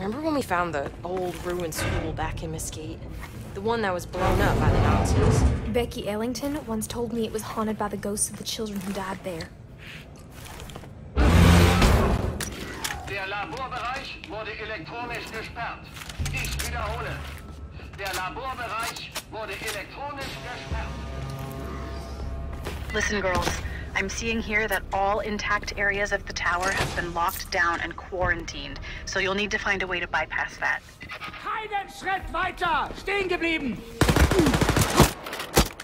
Remember when we found the old ruined school back in Mesquite? The one that was blown up by the Nazis? Becky Ellington once told me it was haunted by the ghosts of the children who died there. Der Laborbereich wurde elektronisch gesperrt. Ich wiederhole. Der Laborbereich wurde elektronisch gesperrt. Listen, girls. I'm seeing here that all intact areas of the tower have been locked down and quarantined, so you'll need to find a way to bypass that. Keinen Schritt weiter! Stehen geblieben!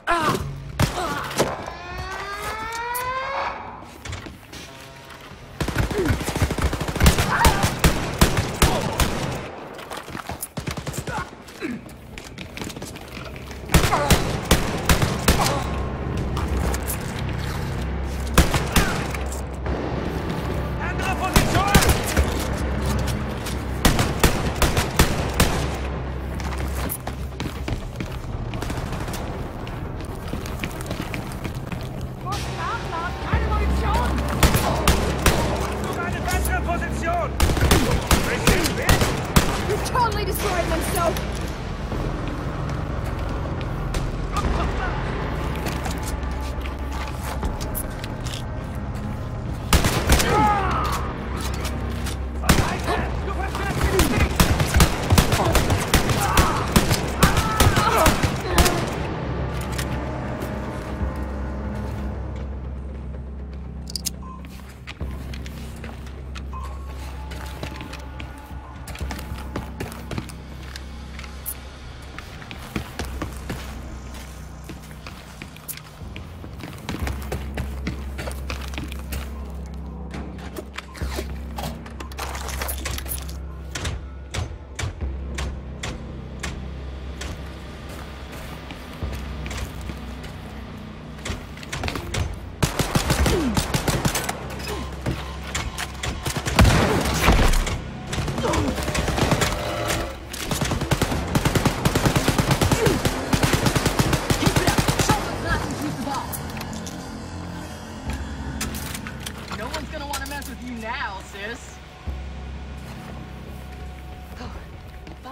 Andere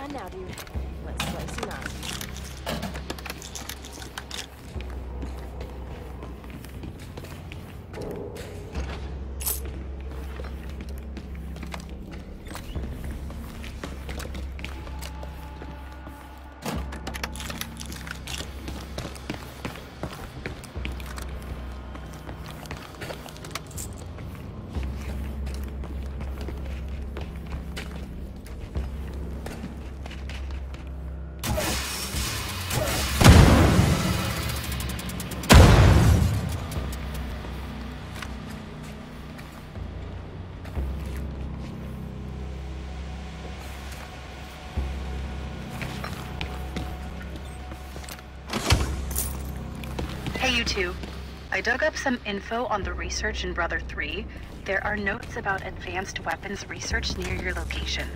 Fine now, dude. Let's slay some Nazis. Two. I dug up some info on the research in Brother 3. There are notes about advanced weapons research near your location.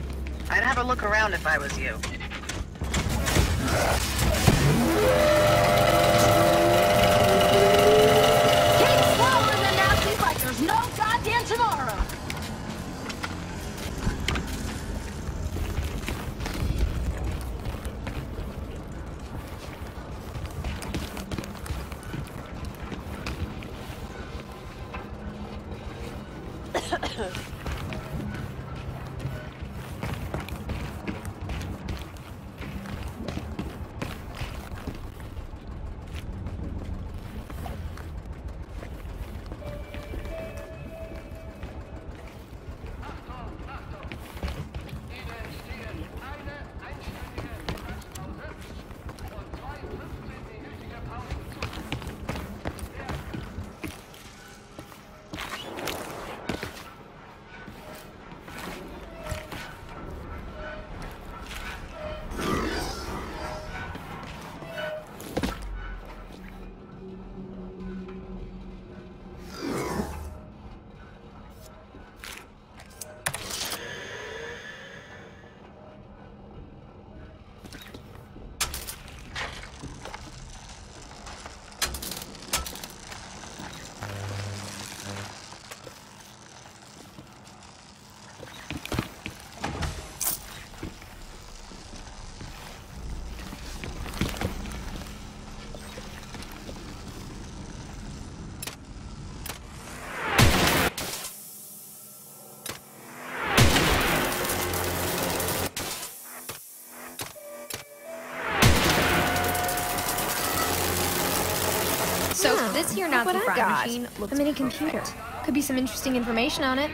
I'd have a look around if I was you. What I got. Machine looks I'm in a computer. Perfect. Could be some interesting information on it.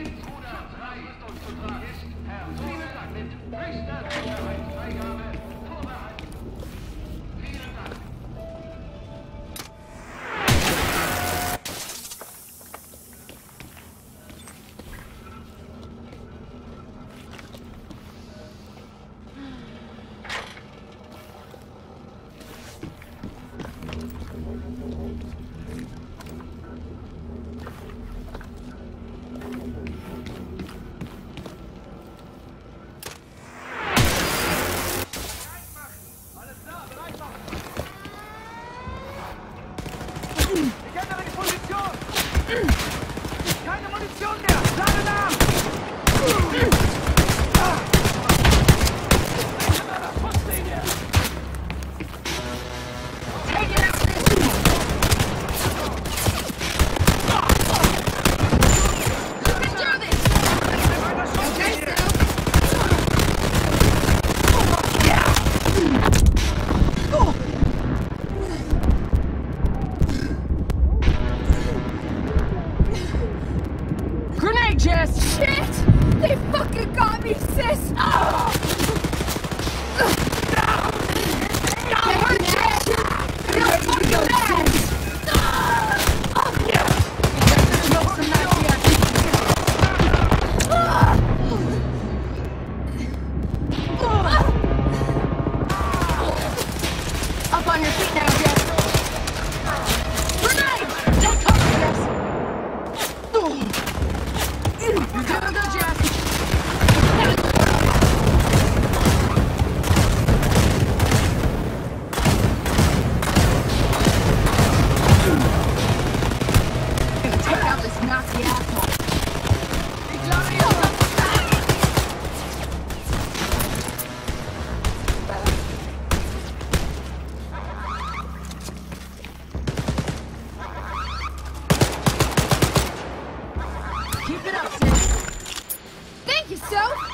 yourself?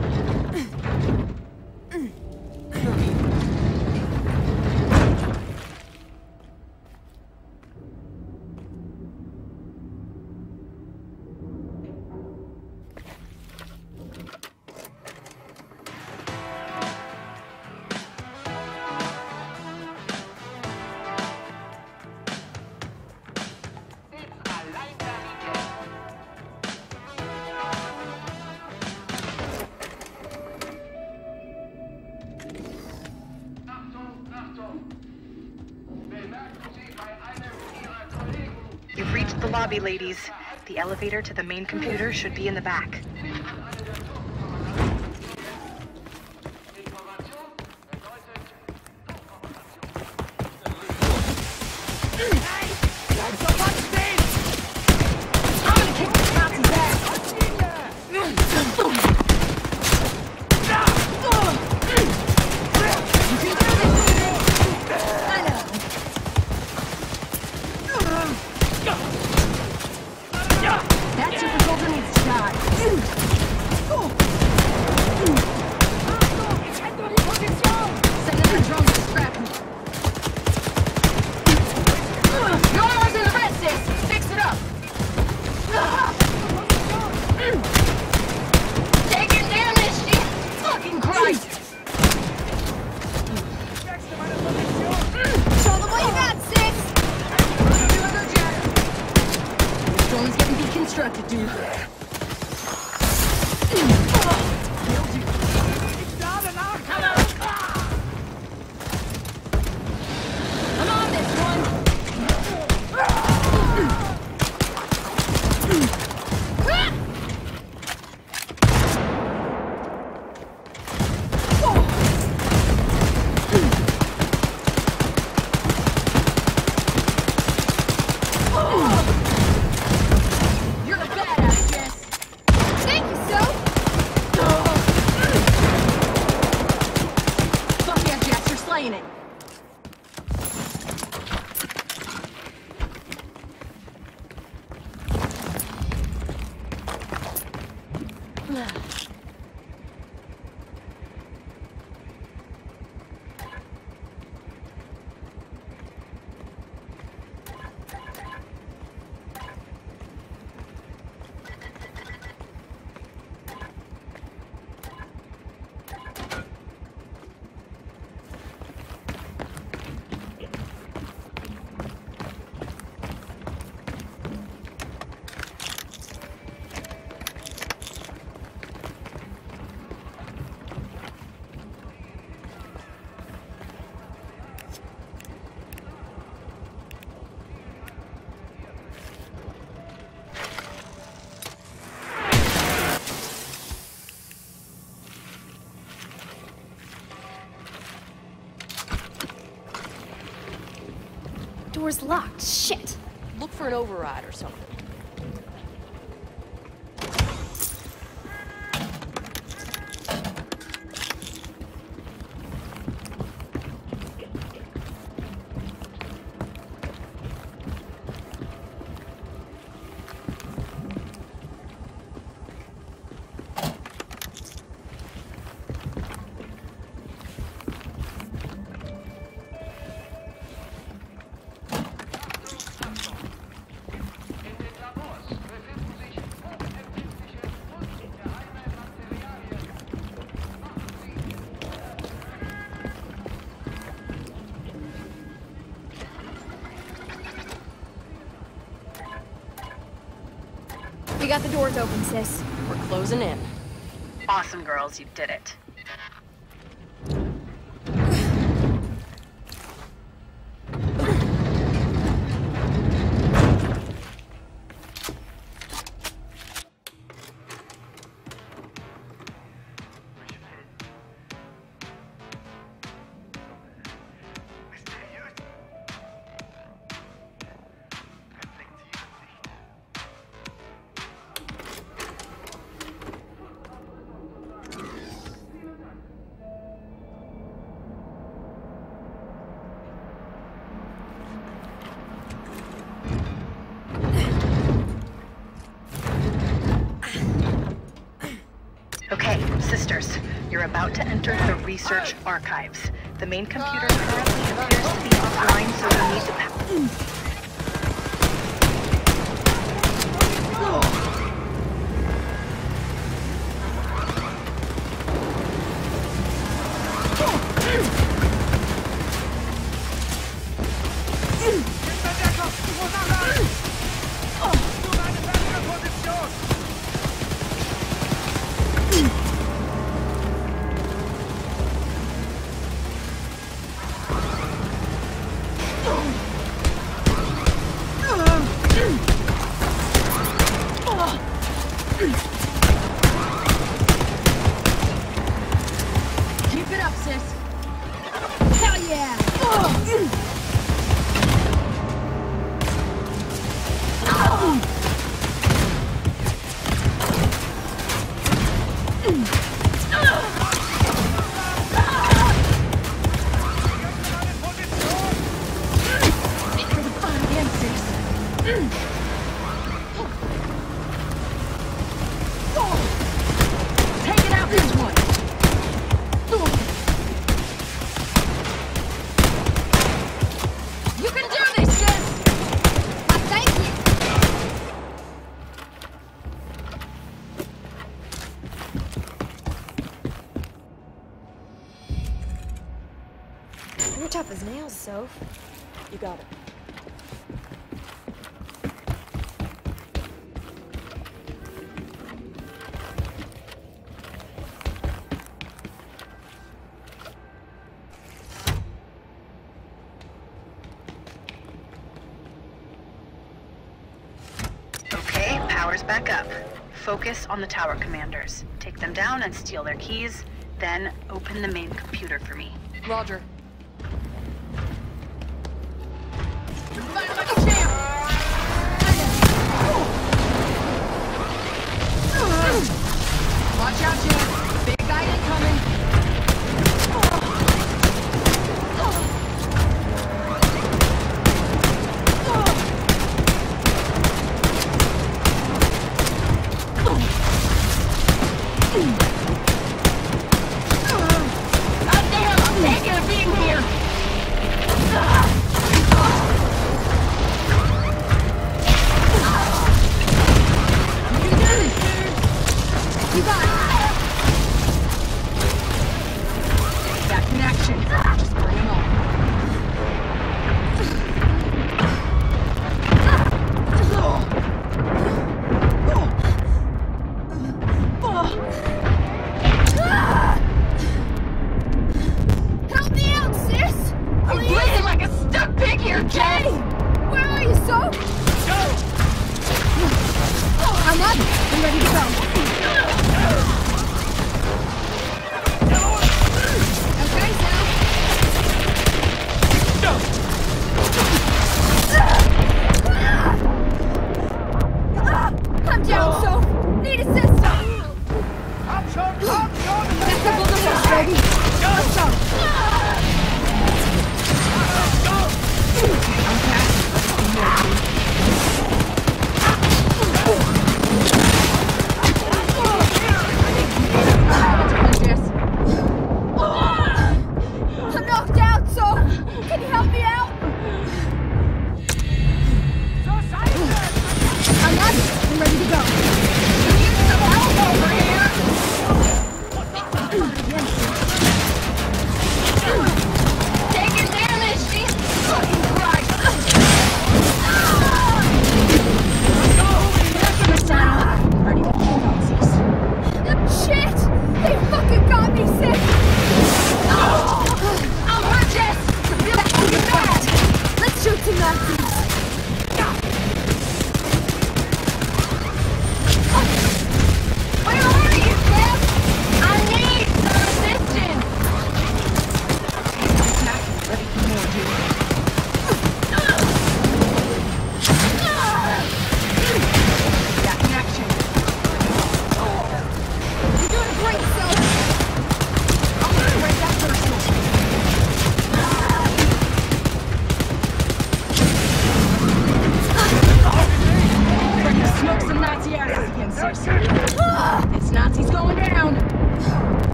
lobby, ladies. The elevator to the main computer should be in the back. Door's locked. Shit. Look for an override or something. Got the doors open, sis. We're closing in. Awesome, girls, you did it. Research archives. The main computer currently appears to be offline, so we need to. tough as nails, Soph. You got it. Okay, power's back up. Focus on the tower commanders. Take them down and steal their keys, then open the main computer for me. Roger. I'm ready to go.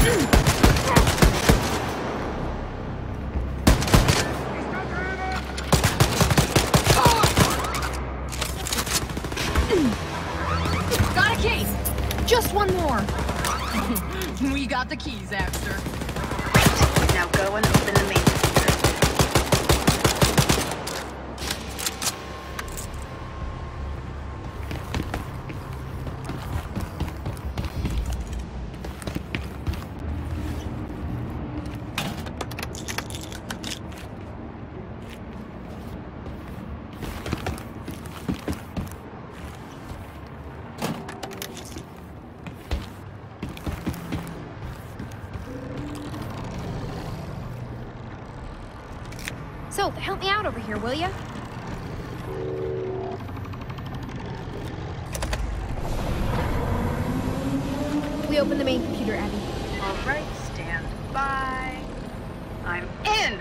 Got a key! Just one more. We got the keys, open the main computer, Abby. All right, stand by. I'm in!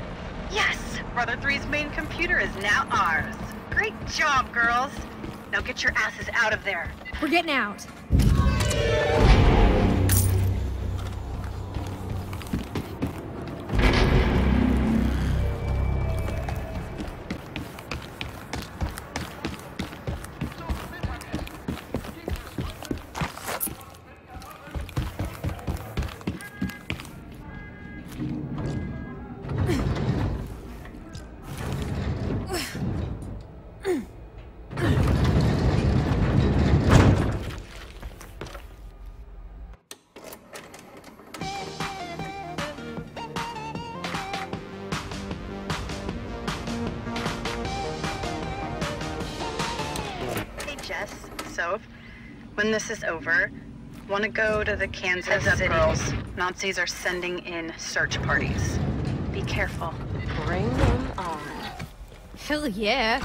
Yes! Brother Three's main computer is now ours. Great job, girls. Now get your asses out of there. We're getting out. Jess. So, when this is over, want to go to the Kansas Heads City. girls. Nazis are sending in search parties. Be careful. Bring them on. Hell yeah.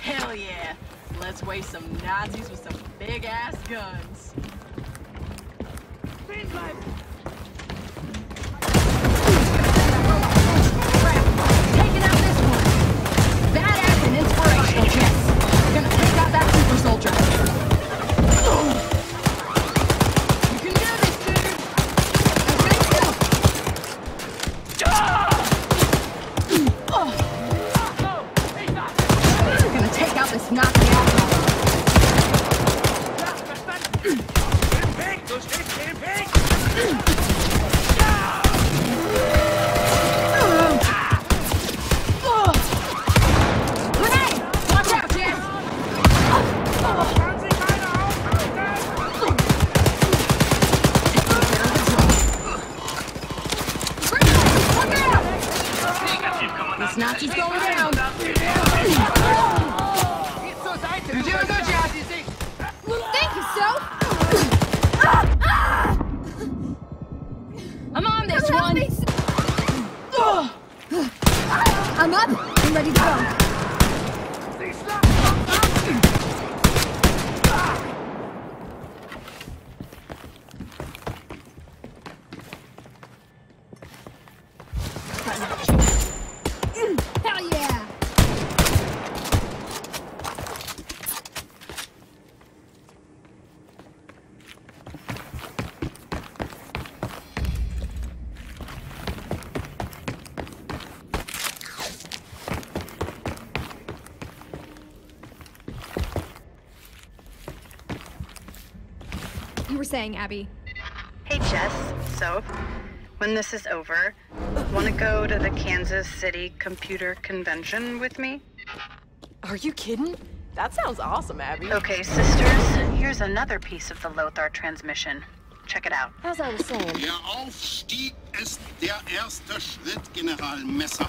Hell yeah! Let's waste some Nazis with some big ass guns. Taking out this one. Badass and inspirational, Jess. Take out Hell yeah! You were saying, Abby. Hey, Jess. So, when this is over, want to go to the Kansas City Computer Convention with me? Are you kidding? That sounds awesome, Abby. Okay, sisters, here's another piece of the Lothar transmission. Check it out. As I was saying, Der Aufstieg ist der erste Schritt, General Messer.